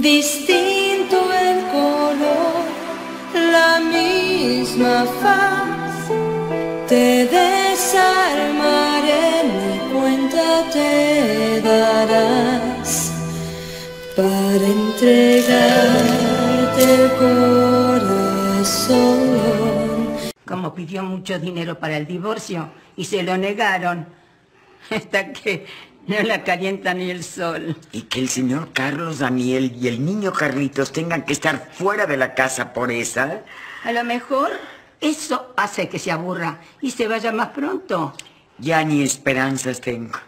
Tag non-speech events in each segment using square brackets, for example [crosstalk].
Distinto el color, la misma faz, te desarmaré, mi cuenta te darás para entregarte el corazón. Como pidió mucho dinero para el divorcio y se lo negaron, [laughs] hasta que no la calienta ni el sol. Y que el señor Carlos Daniel y el niño Carlitos tengan que estar fuera de la casa por esa. A lo mejor eso hace que se aburra y se vaya más pronto. Ya ni esperanzas tengo.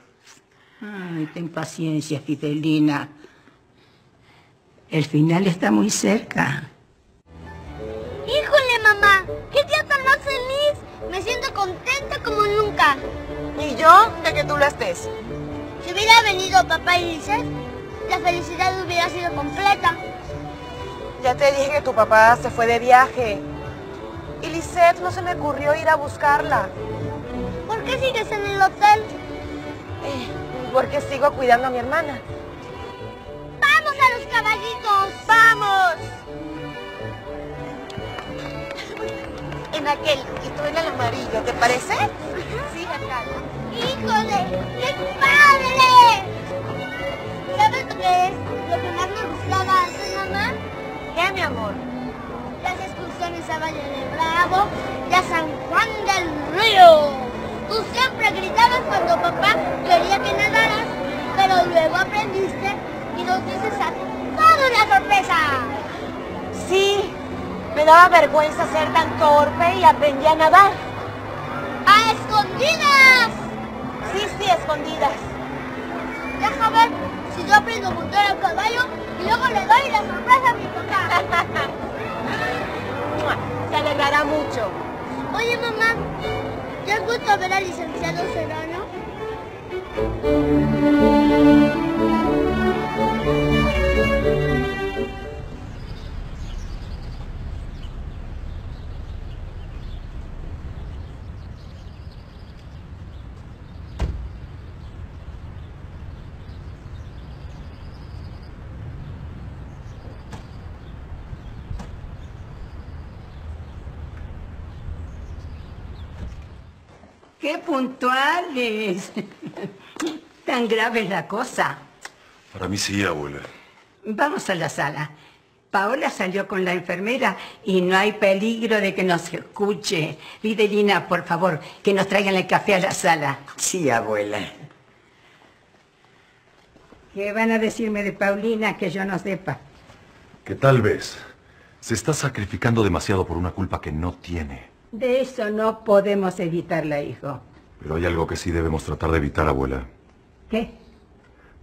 Ay, ten paciencia, Fidelina. El final está muy cerca. ¡Híjole, mamá! ¡Qué día tan más feliz! Me siento contenta como nunca. ¿Y yo? De que tú lo estés. Si hubiera venido papá y Lisette, la felicidad hubiera sido completa. Ya te dije que tu papá se fue de viaje. Y Lisette no se me ocurrió ir a buscarla. ¿Por qué sigues en el hotel? Eh, porque sigo cuidando a mi hermana. ¡Vamos a los caballitos! ¡Vamos! En aquel y tú en el amarillo, ¿te parece? Sí, acá. ¡Híjole! ¡Qué padre! ¿Sabes lo que es lo que más me gustaba antes, mamá? ¿Qué, mi amor? Las excursiones a Valle de Bravo y a San Juan del Río. Tú siempre gritabas cuando papá quería que nadaras, pero luego aprendiste y nos dices a todos la sorpresa. Sí, me daba vergüenza ser tan torpe y aprendí a nadar. ¡A escondidas! Sí, sí, escondidas. Deja ver si yo aprendo a montar a caballo y luego le doy la sorpresa a mi papá. [laughs] Se alegrará mucho. Oye, mamá, ¿ya vuelto a ver al licenciado Serrano? ¡Qué puntuales! Tan grave es la cosa. Para mí sí, abuela. Vamos a la sala. Paola salió con la enfermera y no hay peligro de que nos escuche. Lidelina, por favor, que nos traigan el café a la sala. Sí, abuela. ¿Qué van a decirme de Paulina que yo no sepa? Que tal vez se está sacrificando demasiado por una culpa que no tiene. De eso no podemos evitarla, hijo. Pero hay algo que sí debemos tratar de evitar, abuela. ¿Qué?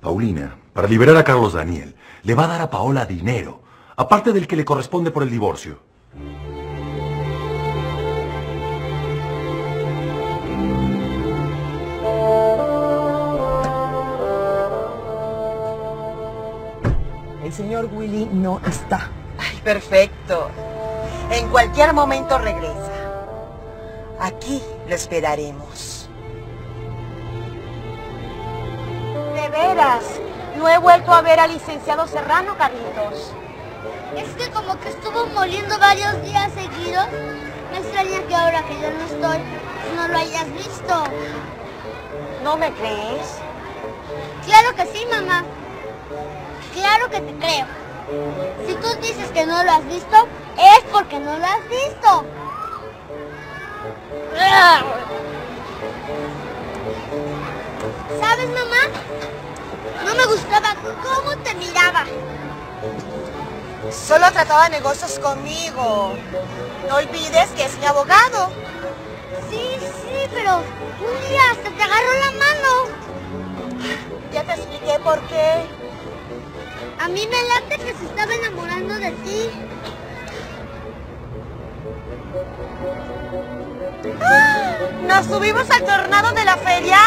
Paulina, para liberar a Carlos Daniel, le va a dar a Paola dinero, aparte del que le corresponde por el divorcio. El señor Willy no está. Ay, perfecto. En cualquier momento regresa. Aquí lo esperaremos. De veras, no he vuelto a ver al licenciado Serrano, Carlitos. Es que como que estuvo moliendo varios días seguidos. Me extraña que ahora que yo no estoy, no lo hayas visto. ¿No me crees? Claro que sí, mamá. Claro que te creo. Si tú dices que no lo has visto, es porque no lo has visto. ¿Sabes, mamá? No me gustaba cómo te miraba. Solo trataba negocios conmigo. No olvides que es mi abogado. Sí, sí, pero un día hasta te agarró la mano. Ya te expliqué por qué. A mí me late que se estaba enamorando de ti. ¡Ah! ¿Nos subimos al tornado de la feria?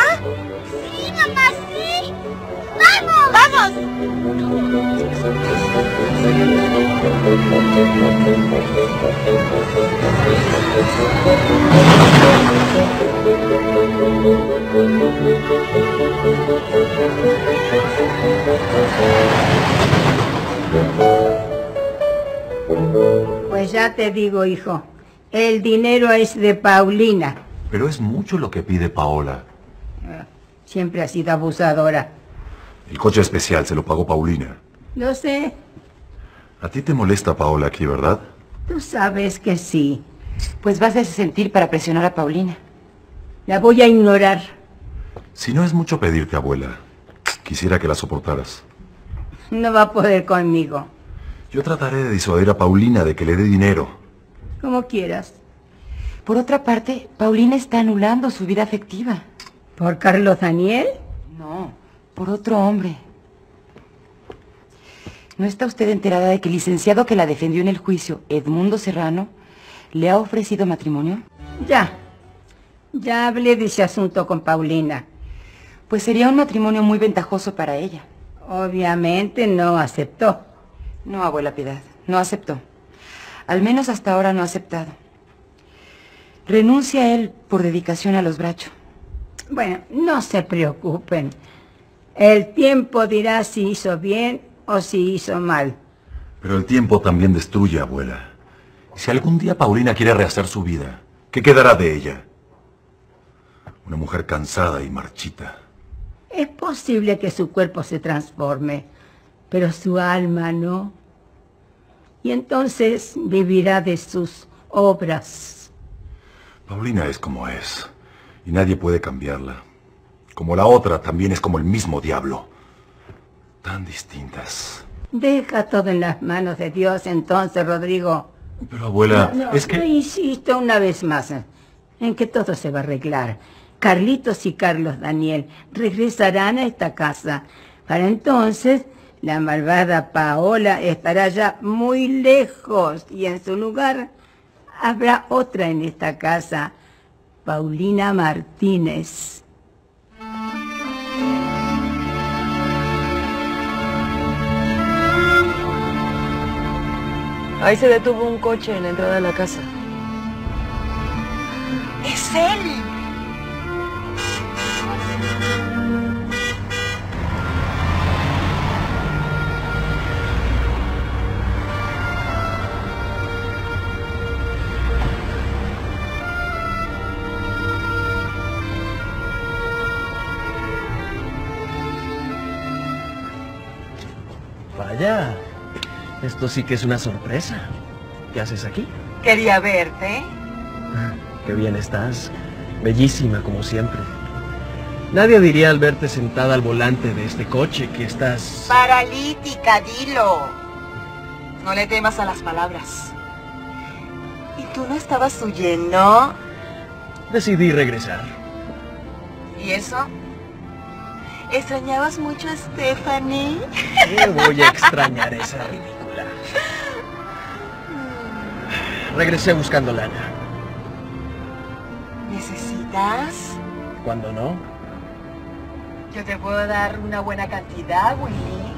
¡Vamos! Pues ya te digo, hijo, el dinero es de Paulina. Pero es mucho lo que pide Paola. Siempre ha sido abusadora. El coche especial se lo pagó Paulina. Lo sé, A ti te molesta Paola aquí, ¿verdad? tú sabes que sí. Pues vas a sentir para presionar a Paulina. La voy a ignorar. Si no es mucho pedirte, abuela, quisiera que la soportaras. No va a poder conmigo. Yo trataré de disuadir a Paulina de que le dé dinero. Como quieras. Por otra parte, Paulina está anulando su vida afectiva. ¿Por Carlos Daniel? No, por otro hombre. ¿No está usted enterada de que el licenciado que la defendió en el juicio, Edmundo Serrano, le ha ofrecido matrimonio? Ya. Ya hablé de ese asunto con Paulina. Pues sería un matrimonio muy ventajoso para ella. Obviamente no aceptó. No, abuela Piedad, no aceptó. Al menos hasta ahora no ha aceptado. Renuncia él por dedicación a los brachos. Bueno, no se preocupen. El tiempo dirá si hizo bien o si hizo mal. Pero el tiempo también destruye, abuela. Y si algún día Paulina quiere rehacer su vida, ¿qué quedará de ella? Una mujer cansada y marchita. Es posible que su cuerpo se transforme, pero su alma no. Y entonces vivirá de sus obras. Paulina es como es, y nadie puede cambiarla. Como la otra también es como el mismo diablo. Tan distintas. Deja todo en las manos de Dios entonces, Rodrigo. Pero abuela, No, es yo que... insisto una vez más en que todo se va a arreglar. Carlitos y Carlos Daniel regresarán a esta casa. Para entonces, la malvada Paola estará ya muy lejos y en su lugar habrá otra en esta casa, Paulina Martínez. Ahí se detuvo un coche en la entrada de la casa. ¡Es él! Esto sí que es una sorpresa. ¿Qué haces aquí? Quería verte. Qué bien estás. Bellísima como siempre. Nadie diría al verte sentada al volante de este coche que estás... Paralítica, dilo. No le temas a las palabras. ¿Y tú no estabas huyendo? Decidí regresar. ¿Y eso? ¿Extrañabas mucho a Stephanie? ¿Qué voy a extrañar esa ridícula? Regresé buscando lana. ¿Necesitas? Cuando no, Yo te puedo dar una buena cantidad, Willy.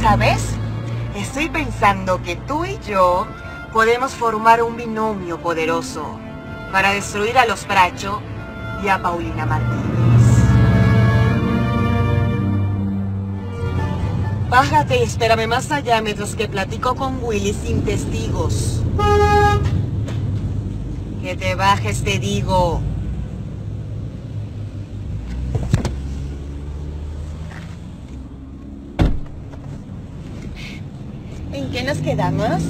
¿Sabes? Estoy pensando que tú y yo podemos formar un binomio poderoso para destruir a los Bracho y a Paulina Martínez. Bájate y espérame más allá mientras que platico con Willy sin testigos. Que te bajes, te digo. ¿En qué nos quedamos?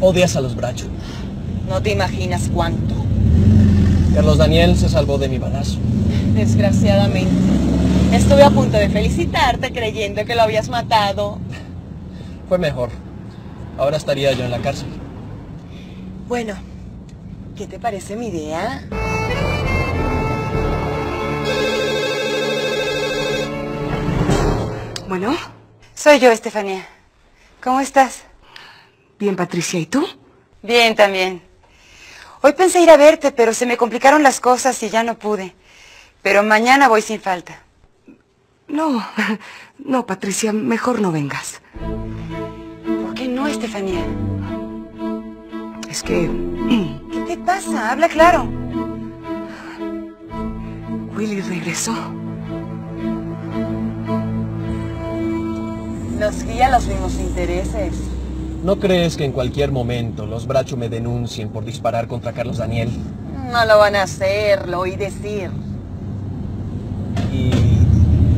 odias a los brachos. No te imaginas cuánto. Carlos Daniel se salvó de mi balazo. Desgraciadamente. Estuve a punto de felicitarte creyendo que lo habías matado. Fue mejor. Ahora estaría yo en la cárcel. Bueno, ¿qué te parece mi idea? Bueno, Soy yo, Estefanía. ¿Cómo estás? bien Patricia, ¿y tú? Bien, también. Hoy pensé ir a verte, pero se me complicaron las cosas y ya no pude. Pero mañana voy sin falta. No, [laughs] no Patricia, mejor no vengas. ¿Por qué no, Estefanía? Es que ¿Qué te pasa? Habla claro. Willy regresó. Nos guían los mismos intereses. ¿No crees que en cualquier momento los Bracho me denuncien por disparar contra Carlos Daniel? No lo van a hacer, lo oí decir.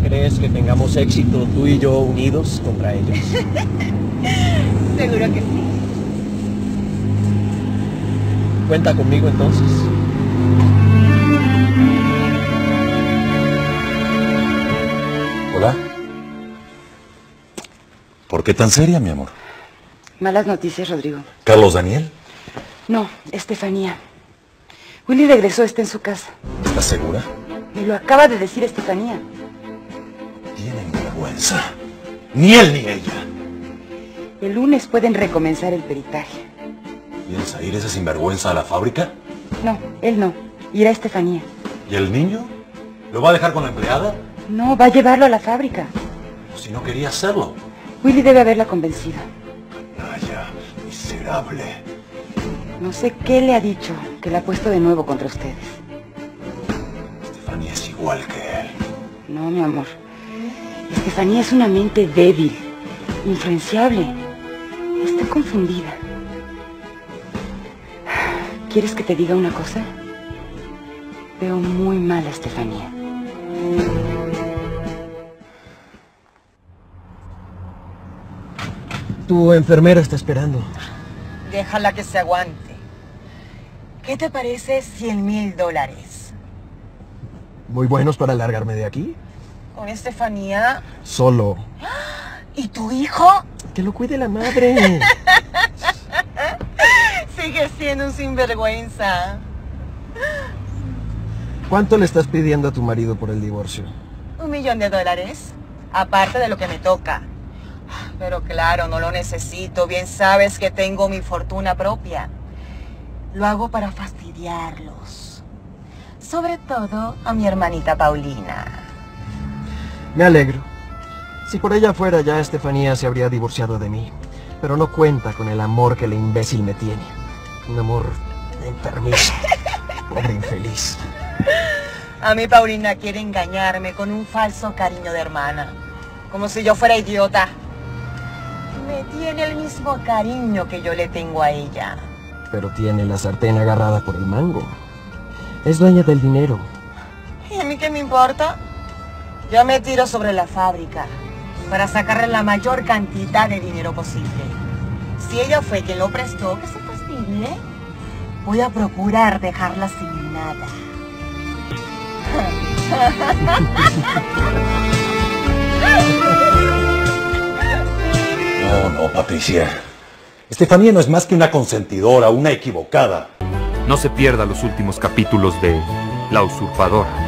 ¿Y crees que tengamos éxito tú y yo unidos contra ellos? [laughs] Seguro que sí. Cuenta conmigo entonces. Hola. ¿Por qué tan seria, mi amor? Malas noticias, Rodrigo. ¿Carlos Daniel? No, Estefanía. Willy regresó, está en su casa. ¿Estás segura? Me lo acaba de decir Estefanía. Ni él ni ella. El lunes pueden recomenzar el peritaje. ¿Piensa ir ese sinvergüenza a la fábrica? No, él no. Irá Estefanía. ¿Y el niño? ¿Lo va a dejar con la empleada? No, va a llevarlo a la fábrica. Si no quería hacerlo. Willy debe haberla convencido. Vaya, miserable. No sé qué le ha dicho que la ha puesto de nuevo contra ustedes. Estefanía es igual que él. No, mi amor. Estefanía es una mente débil, influenciable. Está confundida. ¿Quieres que te diga una cosa? Veo muy mal a Estefanía. Tu enfermera está esperando. Déjala que se aguante. ¿Qué te parece 100 mil dólares? Muy buenos para largarme de aquí. Con Estefanía. Solo. ¿Y tu hijo? Que lo cuide la madre. [laughs] Sigue siendo un sinvergüenza. ¿Cuánto le estás pidiendo a tu marido por el divorcio? Un millón de dólares. Aparte de lo que me toca. Pero claro, no lo necesito. Bien sabes que tengo mi fortuna propia. Lo hago para fastidiarlos. Sobre todo a mi hermanita Paulina. Me alegro. Si por ella fuera ya Estefanía se habría divorciado de mí. Pero no cuenta con el amor que el imbécil me tiene. Un amor enfermizo. [laughs] Pobre infeliz. A mí Paulina quiere engañarme con un falso cariño de hermana. Como si yo fuera idiota. Me tiene el mismo cariño que yo le tengo a ella. Pero tiene la sartén agarrada por el mango. Es dueña del dinero. ¿Y a mí qué me importa? Yo me tiro sobre la fábrica para sacarle la mayor cantidad de dinero posible. Si ella fue quien lo prestó, que se fastidie. Voy a procurar dejarla sin nada. No, no, Patricia. Estefanía no es más que una consentidora, una equivocada. No se pierda los últimos capítulos de La Usurpadora.